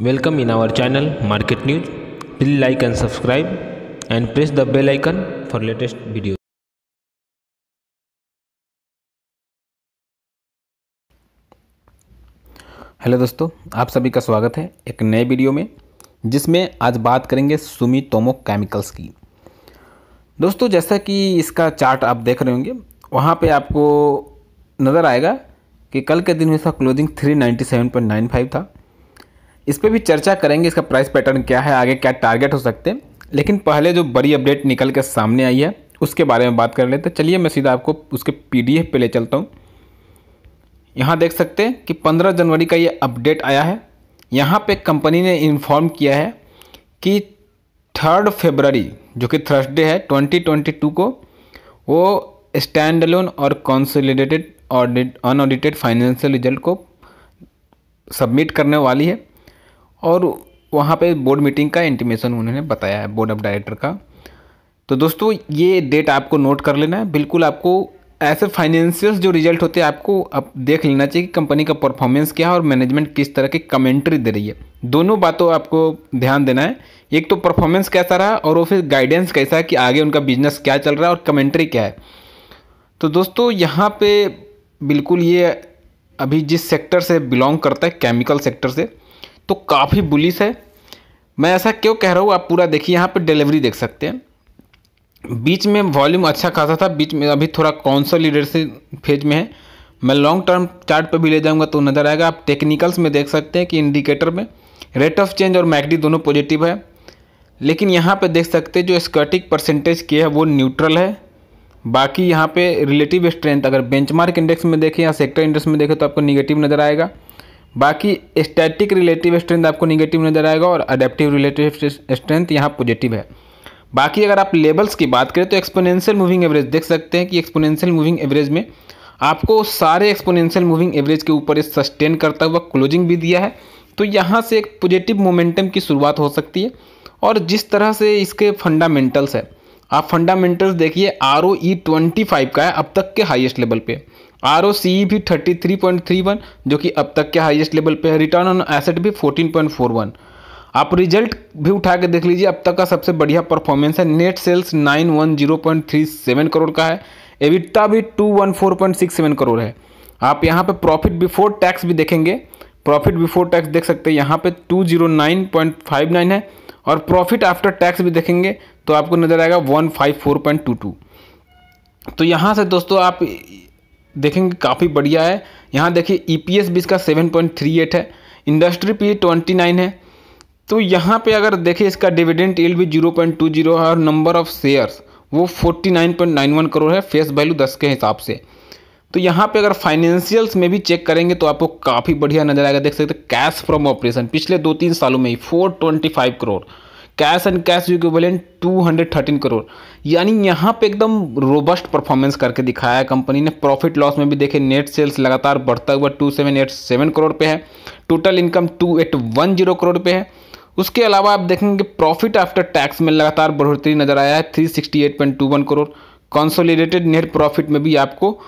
Welcome in our channel, Market News. Please like and subscribe and press the bell icon for latest videos. Hello दोस्तों, आप सभी का स्वागत है एक नए वीडियो में, जिसमें आज बात करेंगे सुमी तोमो केमिकल्स की दोस्तों, जैसा कि इसका चार्ट आप देख रहे होंगे, वहाँ पे आपको नज़र आएगा कि कल के दिन में इसका क्लोजिंग 397.95 था इस पर भी चर्चा करेंगे इसका प्राइस पैटर्न क्या है, आगे क्या टारगेट हो सकते हैं। लेकिन पहले जो बड़ी अपडेट निकल के सामने आई है, उसके बारे में बात कर लेते हैं। चलिए मैं सीधा आपको उसके पीडीएफ पे ले चलता हूँ। यहाँ देख सकते हैं कि 15 जनवरी का ये अपडेट आया है। यहाँ पे कंपनी ने इन्फॉर्म किया है कि थर्ड फेबररी जो कि थर्सडे है 2022 को, वो स्टैंड अलोन और consolidated audit unaudited financial result को सबमिट करने वाली है। और वहाँ पे बोर्ड मीटिंग का इंटीमेशन उन्होंने बताया है बोर्ड ऑफ़ डायरेक्टर का। तो दोस्तों, ये डेट आपको नोट कर लेना है। बिल्कुल आपको ऐसे फाइनेंशियल जो रिज़ल्ट होते हैं, आपको अब देख लेना चाहिए कि कंपनी का परफॉर्मेंस क्या है और मैनेजमेंट किस तरह की कमेंट्री दे रही है। दोनों बातों आपको ध्यान देना है। एक तो परफॉर्मेंस कैसा रहा और वो फिर गाइडेंस कैसा है कि आगे उनका बिज़नेस क्या चल रहा है और कमेंट्री क्या है। तो दोस्तों, यहाँ पे बिल्कुल ये अभी जिस सेक्टर से बिलोंग करता है केमिकल सेक्टर से तो काफ़ी बुलिस है। मैं ऐसा क्यों कह रहा हूँ? आप पूरा देखिए, यहाँ पर डिलीवरी देख सकते हैं। बीच में वॉल्यूम अच्छा खासा था। बीच में अभी थोड़ा लीडरशिप फ़ेज़ में है। मैं लॉन्ग टर्म चार्ट पर भी ले जाऊँगा तो नज़र आएगा। आप टेक्निकल्स में देख सकते हैं कि इंडिकेटर में रेट ऑफ़ चेंज और मैकडी दोनों पॉजिटिव है। लेकिन यहाँ पे देख सकते हैं जो स्कर्टिक परसेंटेज की है, वो न्यूट्रल है। बाकी यहाँ पे रिलेटिव स्ट्रेंथ अगर बेंचमार्क इंडेक्स में देखें या सेक्टर इंडेक्स में देखें तो आपको निगेटिव नज़र आएगा। बाकी स्टैटिक रिलेटिव स्ट्रेंथ आपको निगेटिव नज़र आएगा और अडेप्टिव रिलेटिव स्ट्रेंथ यहाँ पॉजिटिव है। बाकी अगर आप लेवल्स की बात करें तो एक्सपोनेंशियल मूविंग एवरेज देख सकते हैं कि एक्सपोनेंशियल मूविंग एवरेज में आपको सारे एक्सपोनेंशियल मूविंग एवरेज के ऊपर सस्टेन करता हुआ क्लोजिंग भी दिया है। तो यहाँ से एक पॉजिटिव मोमेंटम की शुरुआत हो सकती है और जिस तरह से इसके फंडामेंटल्स है, आप फंडामेंटल्स देखिए R O E twenty five का है, अब तक के हाईएस्ट लेवल पे। आर सी भी thirty three point three one जो कि अब तक के हाईएस्ट लेवल पे है। रिटर्न ऑन एसेट भी फोर्टीन पॉइंट फोर वन आप रिज़ल्ट भी उठा के देख लीजिए, अब तक का सबसे बढ़िया परफॉर्मेंस है। Net sales nine one zero point three seven crore का है। एविटा भी two one four point six seven crore है। आप यहाँ पे प्रॉफिट बिफोर टैक्स भी देखेंगे। प्रॉफिट बिफोर टैक्स देख सकते हैं। यहाँ पे two zero nine point five nine है। और प्रॉफिट आफ्टर टैक्स भी देखेंगे तो आपको नज़र आएगा one five four point two two तो यहाँ से दोस्तों आप देखेंगे काफ़ी बढ़िया है। यहाँ देखिए ई पी एस भी इसका सेवन पॉइंट थ्री एट है। इंडस्ट्री पी ट्वेंटी नाइन है। तो यहाँ पे अगर देखें इसका डिविडेंड यील्ड भी ज़ीरो पॉइंट टू ज़ीरो है और नंबर ऑफ़ शेयर्स वो forty nine point nine one crore है फेस वैल्यू दस के हिसाब से। तो यहाँ पे अगर फाइनेंशियल्स में भी चेक करेंगे तो आपको काफ़ी बढ़िया नज़र आएगा। देख सकते कैश फ्रॉम ऑपरेशन पिछले दो तीन सालों में ही four twenty five crore. Cash and cash you equivalent two hundred thirteen crore यानी यहाँ पे एकदम रोबस्ट परफॉर्मेंस करके दिखाया है कंपनी ने। प्रॉफिट लॉस में भी देखे नेट सेल्स लगातार बढ़ता हुआ two seven eight seven crore पे है। Total income two eight one zero crore पे है। उसके अलावा आप देखेंगे प्रॉफिट आफ्टर टैक्स में लगातार बढ़ोतरी नज़र आया है three sixty eight point two one crore consolidated net profit में भी आपको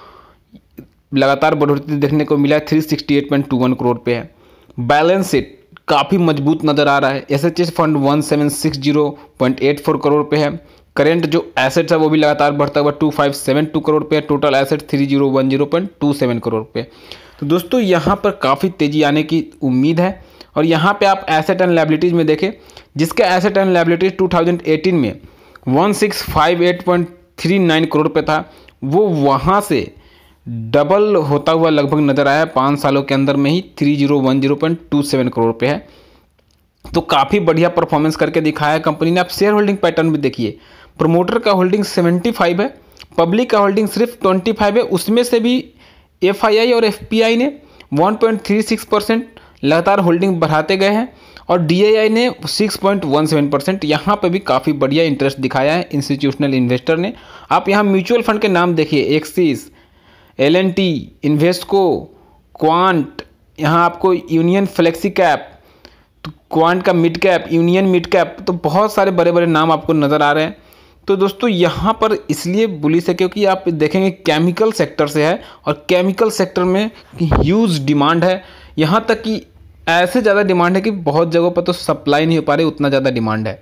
लगातार बढ़ोतरी देखने को मिला है three sixty eight point two one crore पे है। बैलेंस शीट काफ़ी मज़बूत नज़र आ रहा है। S H S fund one seven six zero point eight four crore पे है। करेंट जो एसेट्स है, वो भी लगातार बढ़ता हुआ two five seven two crore पे है। Total asset three zero one zero point two seven crore पे तो दोस्तों, यहाँ पर काफ़ी तेज़ी आने की उम्मीद है। और यहाँ पे आप एसेट एंड लाइबिलिटीज़ में देखें, जिसका एसेट एंड लाइबिलिटीज 2018 में 1658.39 करोड़ पे था, वो वहाँ से डबल होता हुआ लगभग नज़र आया। पाँच सालों के अंदर में ही three zero one zero point two seven crore पे है। तो काफ़ी बढ़िया परफॉर्मेंस करके दिखाया कंपनी ने। आप शेयर होल्डिंग पैटर्न भी देखिए। प्रमोटर का होल्डिंग सेवेंटी फाइव है। पब्लिक का होल्डिंग सिर्फ़ ट्वेंटी फाइव है। उसमें से भी एफआईआई और एफपीआई ने one point three six percent लगातार होल्डिंग बढ़ाते गए हैं और डी ने 6.17 परसेंट यहाँ पर भी काफ़ी बढ़िया इंटरेस्ट दिखाया है इंस्टीट्यूशनल इन्वेस्टर ने। आप यहाँ म्यूचुअल फंड के नाम देखिए। Axis L N T Invesco, quant, यहाँ आपको यूनियन फ्लेक्सी कैप तो क्वांट का mid cap Union mid cap तो बहुत सारे बड़े बड़े नाम आपको नज़र आ रहे हैं। तो दोस्तों, यहाँ पर इसलिए बुलिस है क्योंकि आप देखेंगे केमिकल सेक्टर से है और केमिकल सेक्टर में ह्यूज डिमांड है। यहाँ तक कि ऐसे ज़्यादा डिमांड है कि बहुत जगहों पर तो सप्लाई नहीं हो पा रही, उतना ज़्यादा डिमांड है।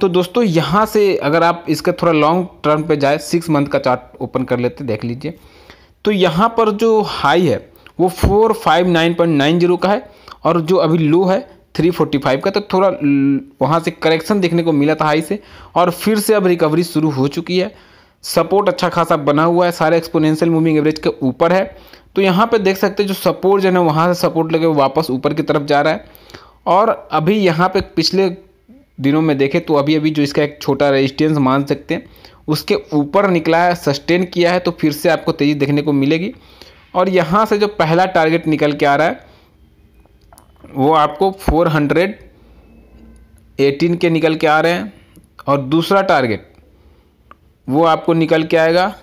तो दोस्तों, यहाँ से अगर आप इसका थोड़ा लॉन्ग टर्म पे जाए, सिक्स मंथ का चार्ट ओपन कर लेते, देख लीजिए। तो यहाँ पर जो हाई है, वो four five nine point nine zero का है और जो अभी लो है थ्री फोर्टी फाइव का तो थोड़ा वहाँ से करेक्शन देखने को मिला था हाई से और फिर से अब रिकवरी शुरू हो चुकी है। सपोर्ट अच्छा खासा बना हुआ है, सारे एक्सपोनेंशियल मूविंग एवरेज के ऊपर है। तो यहाँ पे देख सकते हैं, जो सपोर्ट जो है वहाँ से सपोर्ट लगे वापस ऊपर की तरफ़ जा रहा है। और अभी यहाँ पे पिछले दिनों में देखें तो अभी अभी जो इसका एक छोटा रेजिस्टेंस मान सकते हैं उसके ऊपर निकला है सस्टेन किया है तो फिर से आपको तेज़ी देखने को मिलेगी। और यहाँ से जो पहला टारगेट निकल के आ रहा है, वो आपको 418 के निकल के आ रहे हैं। और दूसरा टारगेट वो आपको निकल के आएगा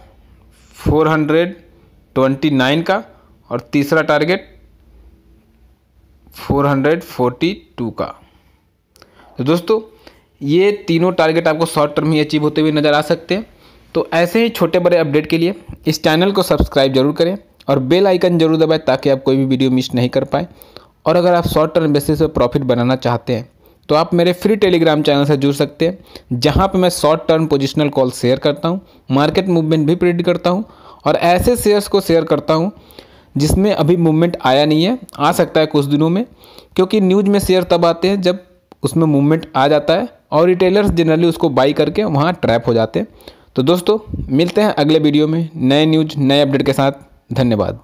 429 का। और तीसरा टारगेट 442 का। तो दोस्तों ये तीनों टारगेट आपको शॉर्ट टर्म ही अचीव होते हुए नज़र आ सकते हैं। तो ऐसे ही छोटे बड़े अपडेट के लिए इस चैनल को सब्सक्राइब ज़रूर करें और बेल आइकन ज़रूर दबाएँ ताकि आप कोई भी वीडियो मिस नहीं कर पाएँ। और अगर आप शॉर्ट टर्म बेसिस पर प्रॉफिट बनाना चाहते हैं तो आप मेरे फ्री टेलीग्राम चैनल से जुड़ सकते हैं, जहाँ पर मैं short term positional call share करता हूँ मार्केट मूवमेंट भी प्रिडिक्ट करता हूँ और ऐसे शेयर्स को शेयर करता हूँ, जिसमें अभी मूवमेंट आया नहीं है, आ सकता है कुछ दिनों में, क्योंकि न्यूज़ में शेयर तब आते हैं जब उसमें मूवमेंट आ जाता है और रिटेलर्स जनरली उसको बाई करके वहाँ ट्रैप हो जाते हैं। तो दोस्तों, मिलते हैं अगले वीडियो में। नए न्यूज़ नए अपडेट के साथ। धन्यवाद।